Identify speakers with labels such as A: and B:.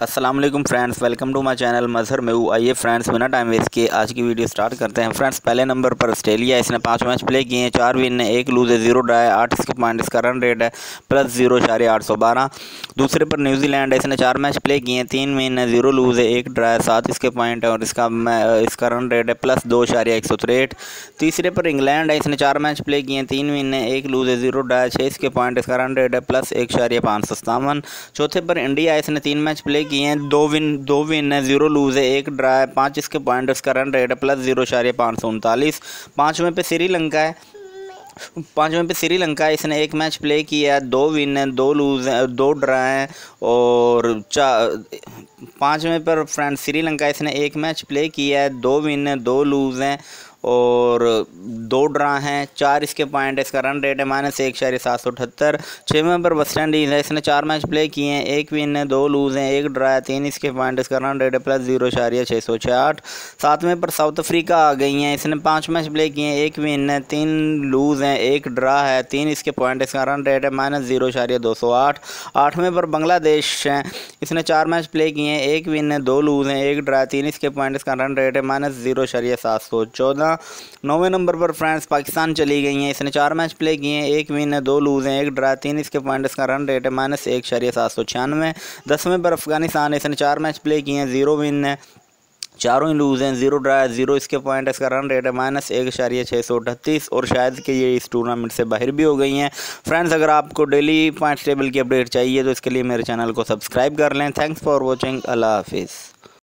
A: السلام علیکم friends, welcome to my channel Mazhar میں ہوں۔ آئیے فرینڈز، بنا ٹائم ویسٹ کے آج کی ویڈیو سٹارٹ کرتے ہیں۔ فرینڈز، پہلے نمبر پر آسٹریلیا، اس نے پانچ میچ پلے کیے ہیں۔ چار ون ہے ایک لوز ہے زیرو ڈرا ہے، آٹھ اس کے پوائنٹ اس کا رن ریٹ ہے۔ پلس زیرو اشاریہ آٹھ سو بارہ۔ دوسرے پر نیوزی لینڈ ہے، اس نے چار میچ پلے کیے ہیں۔ تین ون ہے زیرو لوز ہے، ایک ڈرا ہے، سات اس کے پوائنٹ ہے اور اس کا اس کا رن ریٹ ہے۔ پلس دو اشاریہ ایک سو تریٹ تیسرے پر انگلینڈ ہے، اس نے چار میچ پلے کیے ہیں۔ تین ون ہے ایک لوز ہے زیرو ڈرا ہے، چھ اس کے پوائنٹ اس کا رن ریٹ ہے۔ پلس ایک اشاریہ پانچ سو ستاون۔ چوتھے پر انڈیا اس نے تین میچ پلے کیے ہیں، دو ون دو ون ہے زیرو لوز ہے، ایک ڈرا ہے، پانچ اس کے پوائنٹ اس کا رن ریٹ ہے پلس زیرو اشاریہ پانچ سو انتالیس۔ پانچویں پہ سری لنکا ہے۔ پانچویں پہ سری لنکا ہے، اس نے ایک میچ پلے کیا ہے، دو ون ہیں، دو لوز ہیں، دو ڈرا ہیں، اور پانچویں پر فرینڈ سری لنکا اس نے ایک میچ پلے کیا ہے، دو ون ہیں، دو لوز ہیں اور دو ڈرا ہیں، چار اس کے پوائنٹ، اس کا رن ریٹ ہے مائنس ایک شہری سات سو اٹھتر۔ چھویں پر ویسٹ انڈیز ہے، اس نے چار میچ پلے کیے ہیں، ایک ون ہے، دو لوز ہیں، ایک ڈرا ہے، تین اس کے پوائنٹ اس کا رن ریٹ ہے پلس زیرو اشاریہ چھ سو چھیاٹھ۔ ساتویں پر ساؤتھ افریقہ آ گئی ہیں، اس نے پانچ میچ پلے کیے ہیں، ایک ون ہے، تین لوز ہیں، ایک ڈرا ہے، تین اس کے پوائنٹ اس کا رن ریٹ ہے مائنس زیرو اشاریہ دو سو آٹھ۔ آٹھویں پر بنگلہ دیش ہیں اس نے چار میچ پلے کیے ہیں، ایک ون ہے، دو لوز ہیں، ایک ڈرا تین اس کے پوائنٹ اس کا رن ریٹ ہے مائنس زیرو اشاریہ سات سو چودہ۔ نویں نمبر پر فرینڈس پاکستان چلی گئی ہیں، اس نے چار میچ پلے کیے ہیں، ایک ون ہے، دو لوز ہیں، ایک ڈرا تین اس کے پوائنٹ اس کا رن ریٹ ہے مائنس ایک شریع سات سو چھیانوے۔ دسویں پر افغانستان، اس نے چار میچ پلے کیے ہیں زیرو ون ہے۔ چاروں ہی لوز ہیں زیرو ڈرا زیرو اس کے پوائنٹ اس کا رن ریٹ ہے مائنس ایک اشاریہ چھ سو اٹھتیس اور شاید کہ یہ اس ٹورنامنٹ سے باہر بھی ہو گئی ہیں۔ فرینڈز اگر آپ کو ڈیلی پوائنٹس ٹیبل کی اپڈیٹ چاہیے تو اس کے لیے میرے چینل کو سبسکرائب کر لیں۔ تھینکس فار واچنگ اللہ حافظ۔